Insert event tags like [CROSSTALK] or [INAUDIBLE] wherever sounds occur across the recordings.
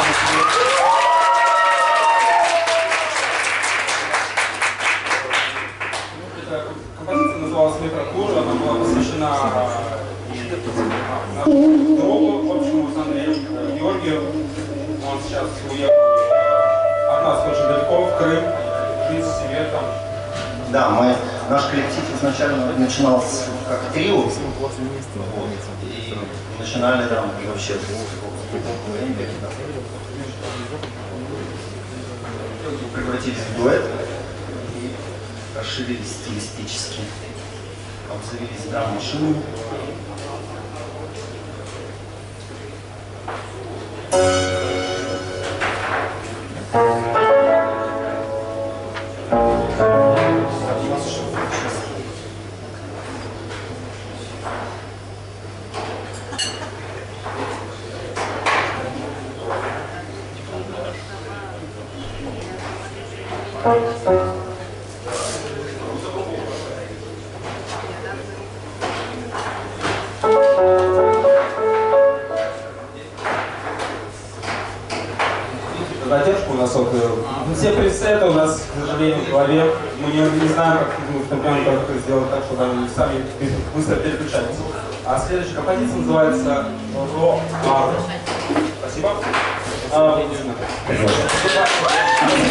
сами себе. Композиция называлась «Метрокур», она была посвящена нашему другу, общему с Андреем Георгию. Он сейчас уехал от нас очень далеко, в Крым, жить в семье там. Да, мы, наш коллектив изначально начинался как трио. Вот, и начинали там вообще превратились в дуэт и расширились стилистически. Обзавелись драм-машинами. Задержку у нас вот э, ну, все пресеты у нас, к сожалению, в голове. Мы не, не знаем, как мы как это сделать так, чтобы они сами быстро переключались. А следующая композиция называется «Ро Ар». Спасибо. А, どうぞ。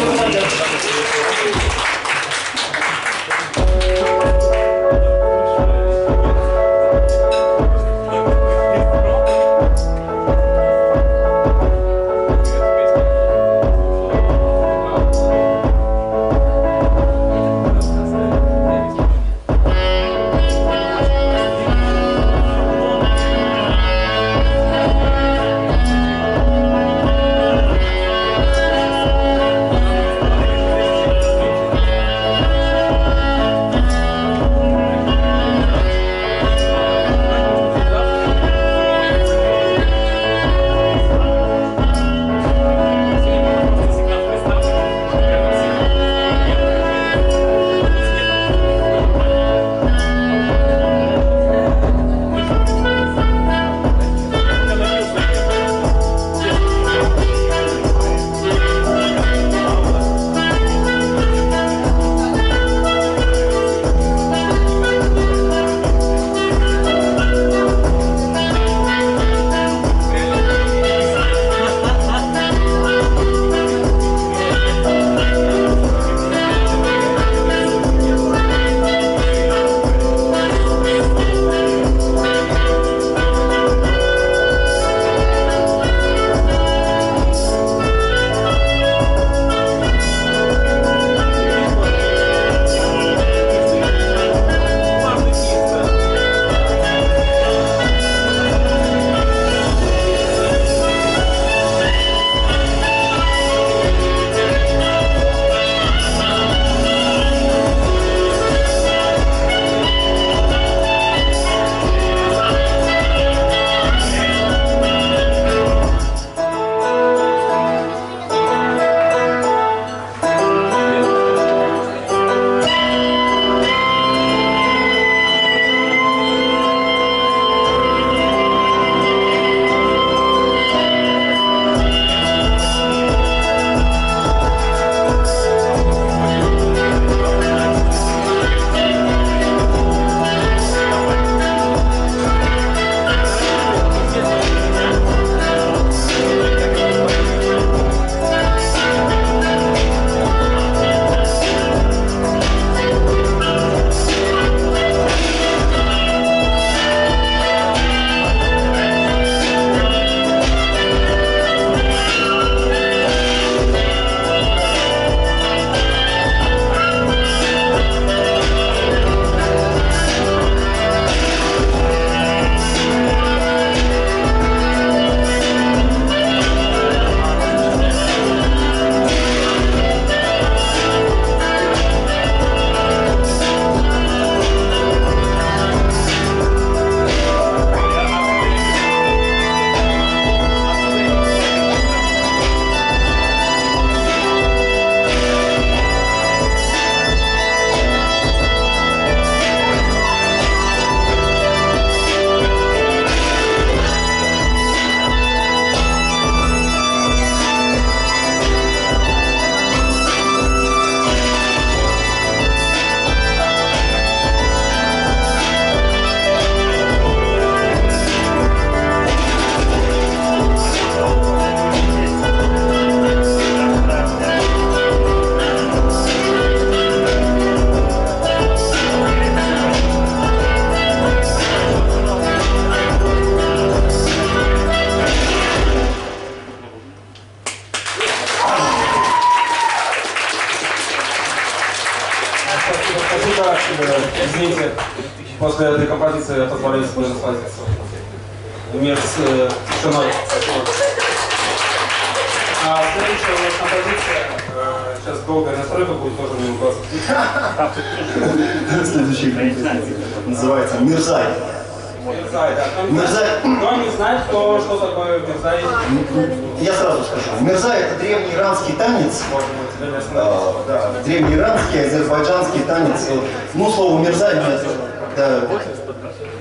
Танец. Ну, слово это, когда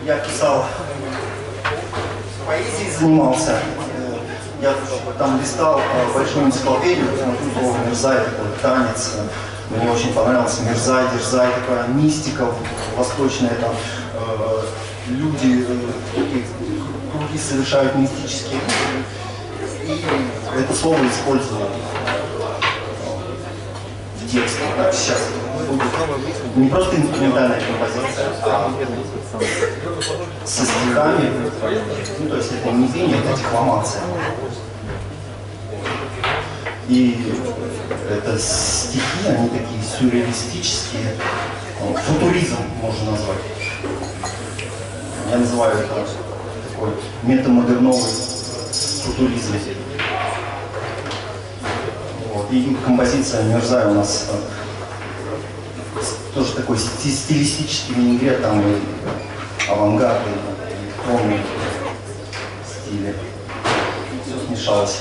я писал поэзией занимался, э, я там листал большую энциклопедию, слово Мирзай, такой танец. Мне очень понравился Мирзай, Дерзай, такая мистика восточная, там э, люди э, круги совершают мистические. И это слово использую в тексте. Так, сейчас не просто инструментальная композиция, а со стихами. Ну, то есть это не пение, это декламация. И это стихи, они такие сюрреалистические, ну, футуризм можно назвать. Я называю это такой метамодерновый футуризм. Вот. И композиция Мерзай у нас э, тоже такой сти- стилистический винегрет, там и авангард, и электронный стиле. Все смешалось.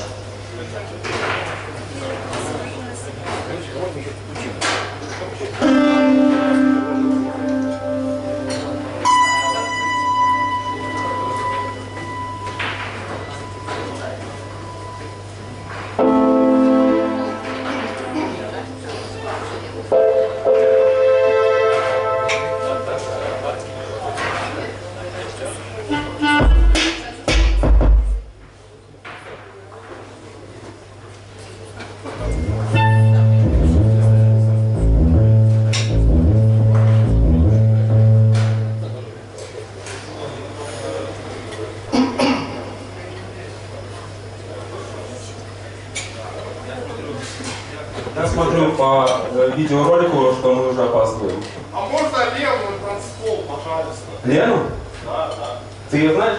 Пожалуйста? Лену? Да, да. Ты ее знаешь?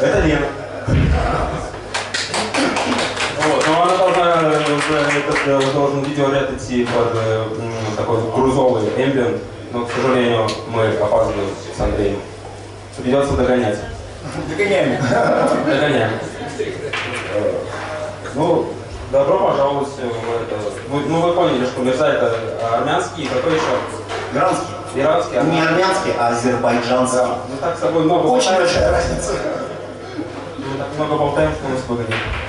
Это Лена. Вот, но она должна, э, этот, э, должен видеоряд идти под э, такой грузовый эмбиент, но, к сожалению, мы опаздываем с Андреем. Придется догонять. Догоняем. Догоняем. Ну, добро пожаловать в это. Ну, вы поняли, что Мирза это армянский, какой еще? Иранский. Иранский, Не армянский. а азербайджанский. Да, мы так с тобой много Очень большая разница. Мы так много болтаем, что у нас выгодит. Среди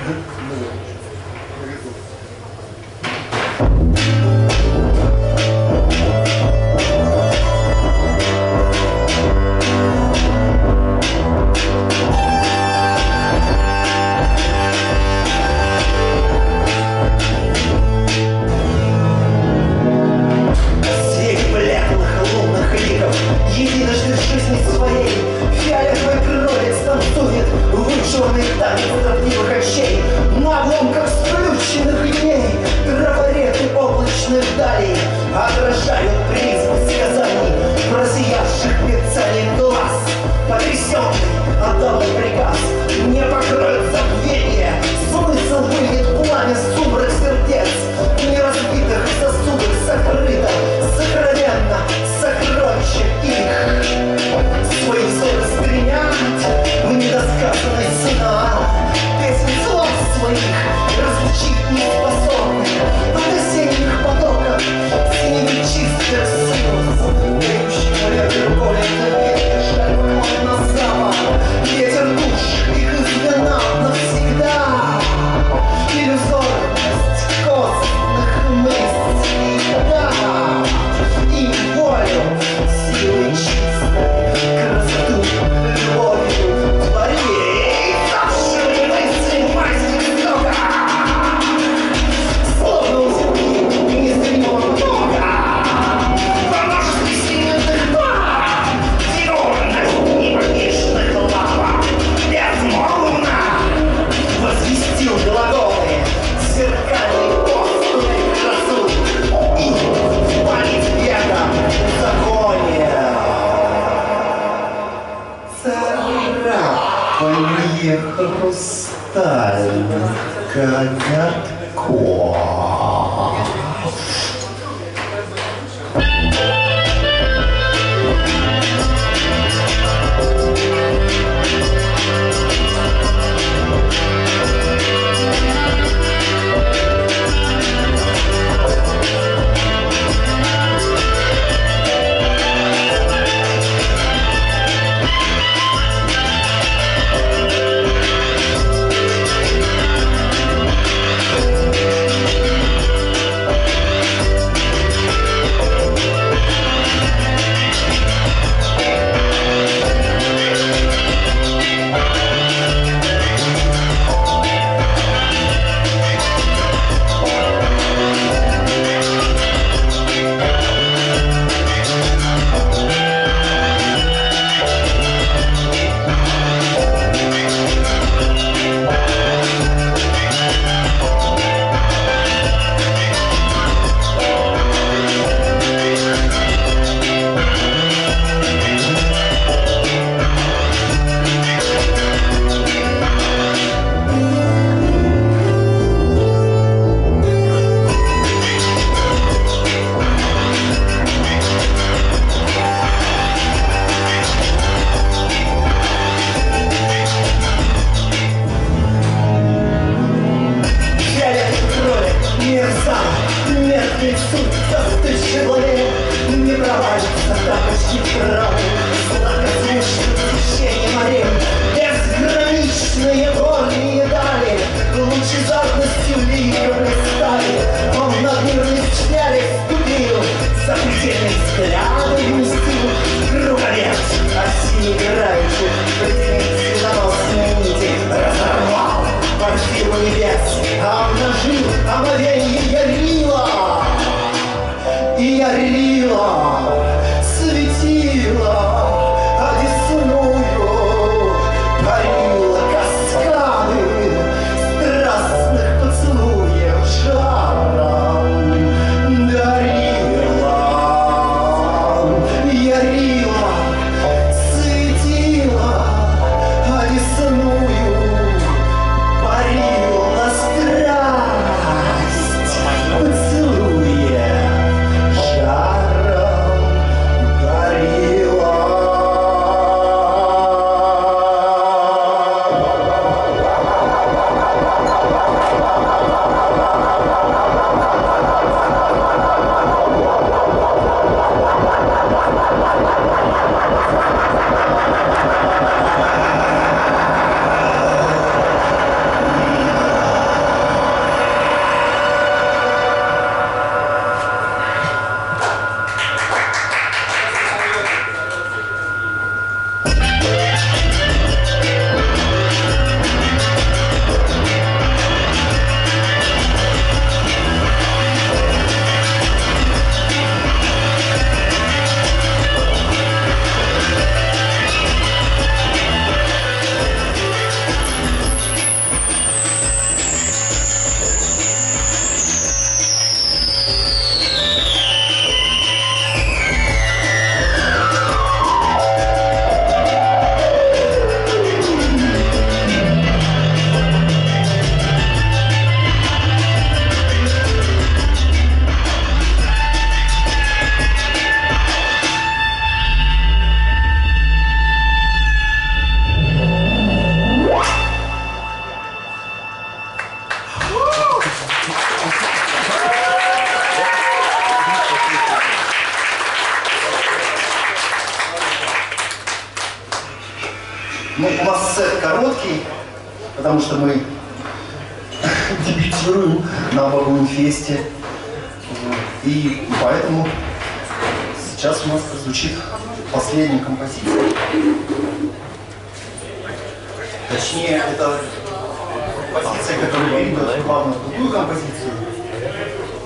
композиция, которая перейдет плавно в другую композицию.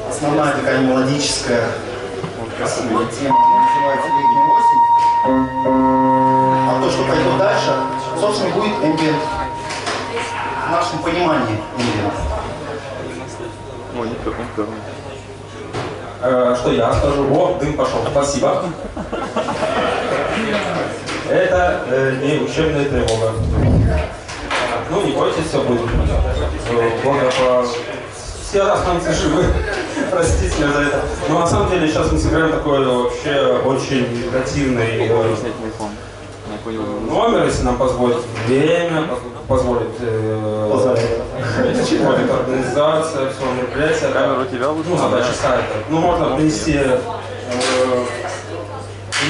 Основная такая мелодическая, вот, красивая тема, называется «Летняя осень». А то, что пойдет дальше, собственно, будет эмбиент. В нашем понимании эмбиент. Э, что я скажу? О, дым пошел. Спасибо. [LAUGHS] Это э, не учебная тревога. Ну, не бойтесь, все будет. Э, Бога по... Все останутся живы. [LAUGHS] Простите меня за это. Но на самом деле сейчас мы сыграем такой вообще очень негативный э, номер, если нам позволит время, поз- позволит, э, позволит организация, все мероприятие. Камеру тебя Ну, задача сайта. Ну, можно принести э,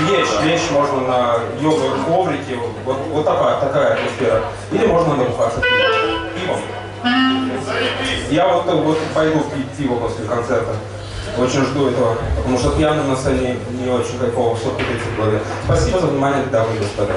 лечь, лечь можно на йоговом коврике, вот, вот такая, такая атмосфера. Или можно набухаться пивом. Пивом. Я вот, вот пойду пить пиво после концерта. Очень жду этого, потому что пьяным на сцене не очень кайфово, все путается в голове. Спасибо за внимание, дамы и господа.